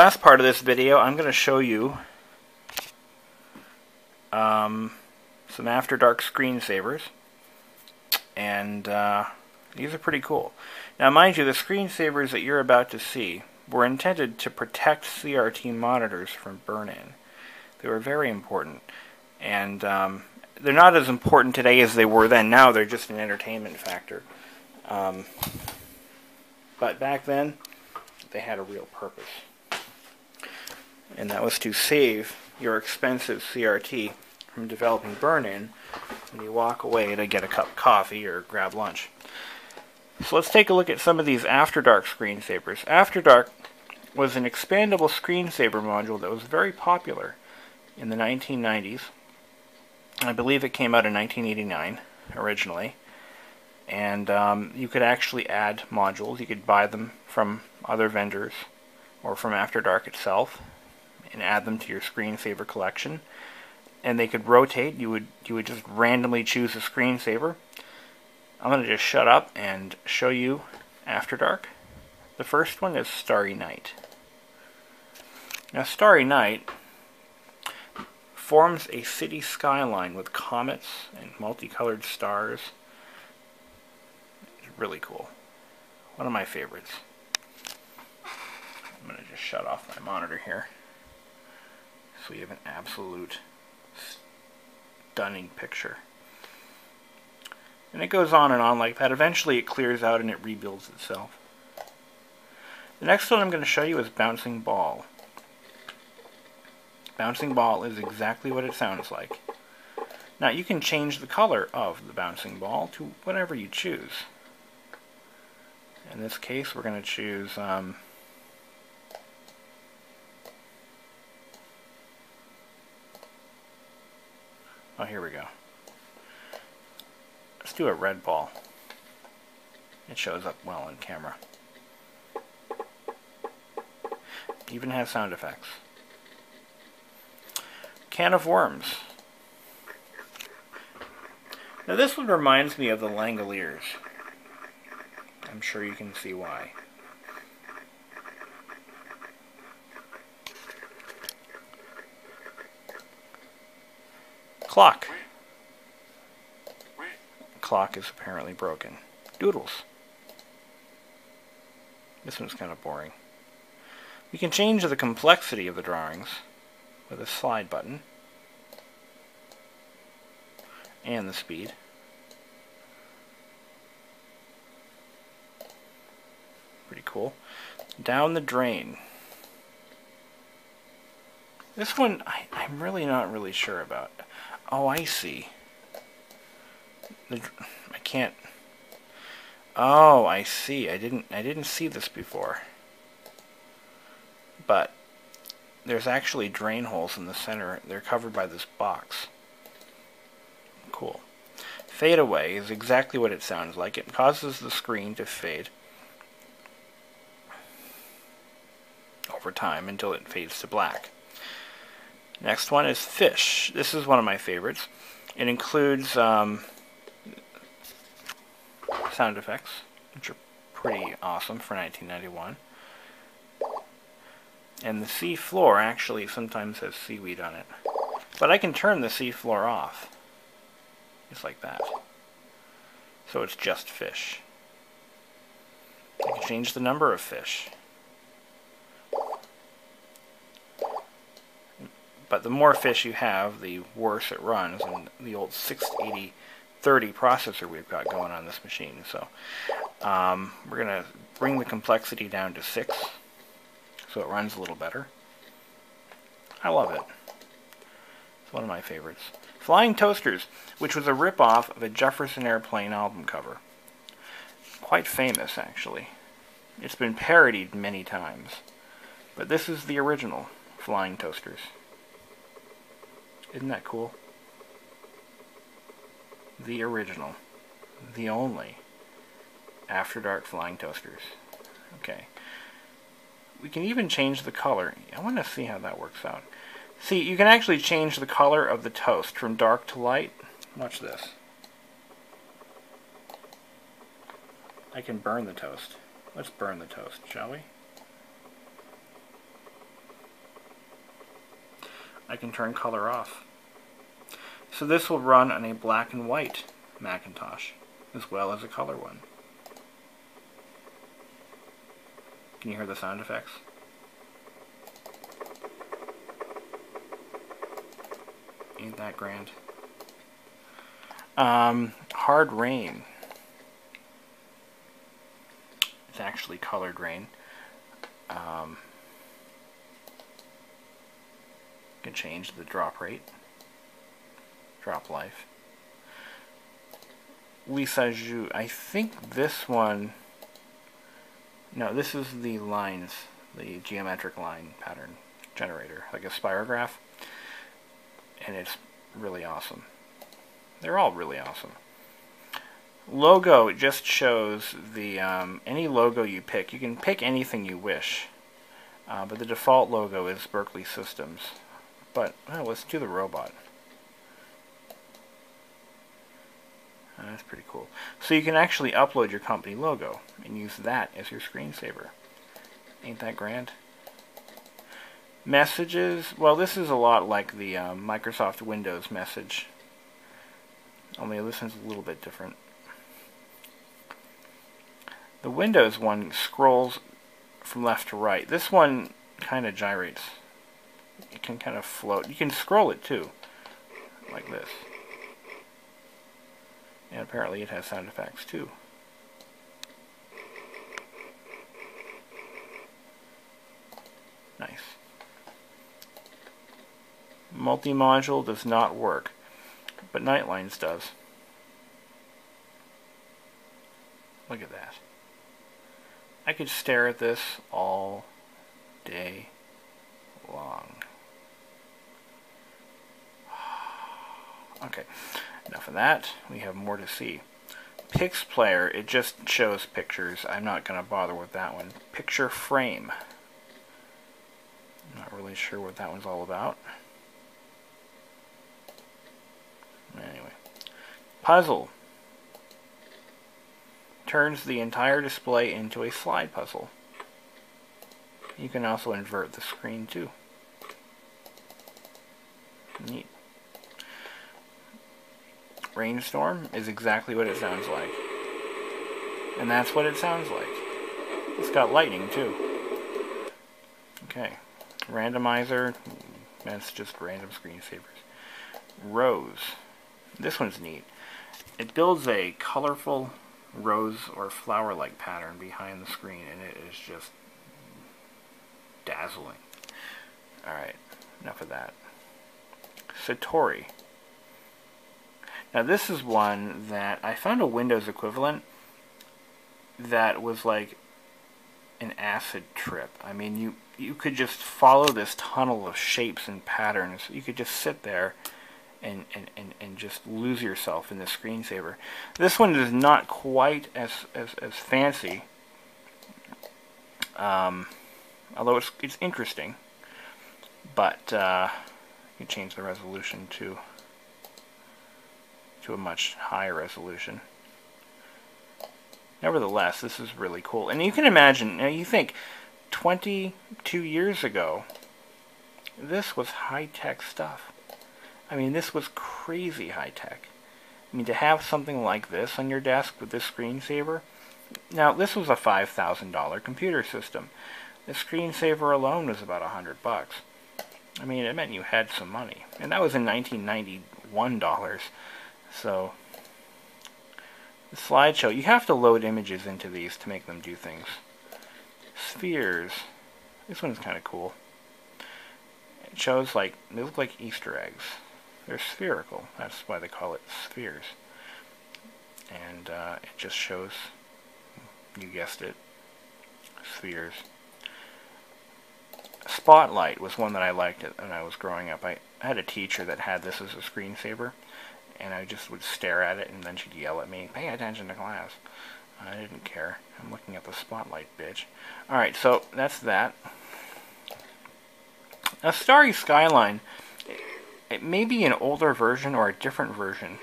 last part of this video, I'm going to show you um, some After Dark screensavers. And uh, these are pretty cool. Now, mind you, the screensavers that you're about to see were intended to protect CRT monitors from burn-in. They were very important. And um, they're not as important today as they were then. Now they're just an entertainment factor. Um, but back then, they had a real purpose. And that was to save your expensive CRT from developing burn-in when you walk away to get a cup of coffee or grab lunch. So let's take a look at some of these After Dark screensavers. After Dark was an expandable screensaver module that was very popular in the 1990s. I believe it came out in 1989 originally. And um, you could actually add modules. You could buy them from other vendors or from After Dark itself and add them to your screensaver collection. And they could rotate. You would you would just randomly choose a screensaver. I'm going to just shut up and show you After Dark. The first one is Starry Night. Now Starry Night forms a city skyline with comets and multicolored stars. It's really cool. One of my favorites. I'm going to just shut off my monitor here. So we have an absolute stunning picture. And it goes on and on like that. Eventually it clears out and it rebuilds itself. The next one I'm going to show you is Bouncing Ball. Bouncing Ball is exactly what it sounds like. Now you can change the color of the bouncing ball to whatever you choose. In this case we're going to choose um, Oh, here we go. Let's do a red ball. It shows up well on camera. Even has sound effects. Can of Worms. Now this one reminds me of the Langoliers. I'm sure you can see why. Clock. Clock is apparently broken. Doodles. This one's kind of boring. We can change the complexity of the drawings with a slide button and the speed. Pretty cool. Down the drain. This one I, I'm really not really sure about. Oh, I see. The, I can't. Oh, I see. I didn't. I didn't see this before. But there's actually drain holes in the center. They're covered by this box. Cool. Fade away is exactly what it sounds like. It causes the screen to fade over time until it fades to black. Next one is fish. This is one of my favorites. It includes um, sound effects, which are pretty awesome for 1991. And the sea floor actually sometimes has seaweed on it. But I can turn the sea floor off. Just like that. So it's just fish. I can change the number of fish. But the more fish you have, the worse it runs. And the old 68030 processor we've got going on this machine. So um, we're going to bring the complexity down to 6 so it runs a little better. I love it. It's one of my favorites. Flying Toasters, which was a rip-off of a Jefferson Airplane album cover. Quite famous, actually. It's been parodied many times. But this is the original Flying Toasters. Isn't that cool? The original. The only After Dark Flying Toasters. Okay. We can even change the color. I want to see how that works out. See, you can actually change the color of the toast from dark to light. Watch this. I can burn the toast. Let's burn the toast, shall we? I can turn color off. So this will run on a black and white Macintosh as well as a color one. Can you hear the sound effects? Ain't that grand. Um, hard rain. It's actually colored rain. Um, can change the drop rate, drop life. Lissajous, I think this one, no, this is the lines, the geometric line pattern generator, like a spirograph and it's really awesome. They're all really awesome. Logo it just shows the um, any logo you pick. You can pick anything you wish, uh, but the default logo is Berkeley Systems. But well, let's do the robot. Uh, that's pretty cool. So you can actually upload your company logo and use that as your screensaver. Ain't that grand? Messages, well this is a lot like the um, Microsoft Windows message, only this one's a little bit different. The Windows one scrolls from left to right. This one kind of gyrates. It can kind of float. You can scroll it too, like this. And apparently it has sound effects too. Nice. Multi-module does not work, but Nightlines does. Look at that. I could stare at this all day long. Okay, enough of that. We have more to see. Pix Player, it just shows pictures. I'm not going to bother with that one. Picture Frame. Not really sure what that one's all about. Anyway. Puzzle. Turns the entire display into a slide puzzle. You can also invert the screen too. Neat. Rainstorm is exactly what it sounds like. And that's what it sounds like. It's got lightning too. Okay. Randomizer. That's just random screensavers. Rose. This one's neat. It builds a colorful rose or flower-like pattern behind the screen, and it is just dazzling. Alright, enough of that. Satori. Now this is one that I found a Windows equivalent that was like an acid trip. I mean, you you could just follow this tunnel of shapes and patterns. You could just sit there and, and, and, and just lose yourself in the screensaver. This one is not quite as, as, as fancy, um, although it's, it's interesting, but uh, you change the resolution to to a much higher resolution. Nevertheless, this is really cool. And you can imagine, now you think, 22 years ago, this was high-tech stuff. I mean, this was crazy high tech. I mean, to have something like this on your desk with this screensaver. Now, this was a $5,000 computer system. The screensaver alone was about a hundred bucks. I mean, it meant you had some money. And that was in 1991 dollars. So, the slideshow, you have to load images into these to make them do things. Spheres. This one's kind of cool. It shows like, they look like Easter eggs. They're spherical. That's why they call it spheres. And uh, it just shows, you guessed it, spheres. Spotlight was one that I liked when I was growing up. I had a teacher that had this as a screensaver, and I just would stare at it, and then she'd yell at me, pay attention to class. I didn't care. I'm looking at the spotlight, bitch. Alright, so that's that. A Starry Skyline it may be an older version or a different version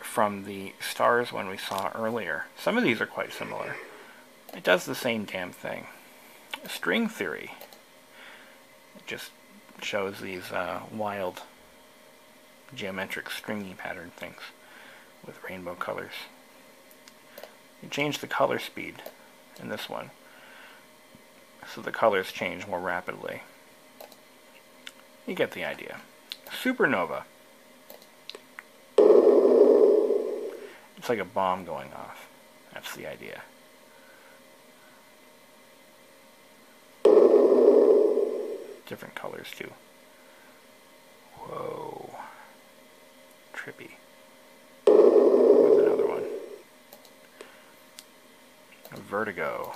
from the stars one we saw earlier. Some of these are quite similar. It does the same damn thing. String theory. It just shows these uh, wild geometric stringy pattern things with rainbow colors. You change the color speed in this one so the colors change more rapidly. You get the idea. Supernova. It's like a bomb going off. That's the idea. Different colors too. Whoa. Trippy. There's another one. Vertigo.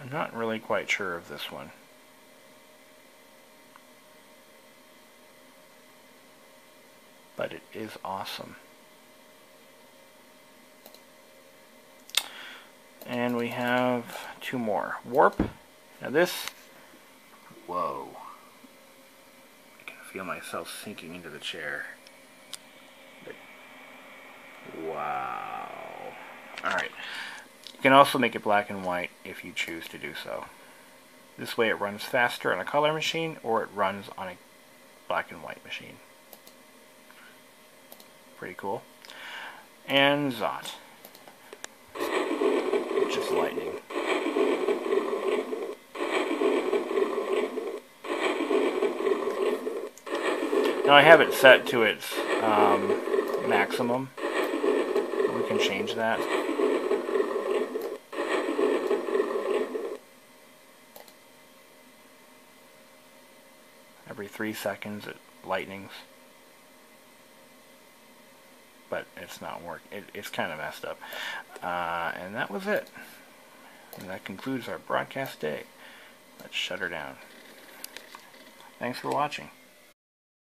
I'm not really quite sure of this one. But it is awesome. And we have two more. Warp. Now this, whoa. Feel myself sinking into the chair. Wow. Alright. You can also make it black and white if you choose to do so. This way it runs faster on a color machine or it runs on a black and white machine. Pretty cool. And Zot. Just lightning. Now I have it set to its um, maximum. We can change that. Every three seconds it lightnings. But it's not work. It, it's kind of messed up. Uh, and that was it. And that concludes our broadcast day. Let's shut her down. Thanks for watching.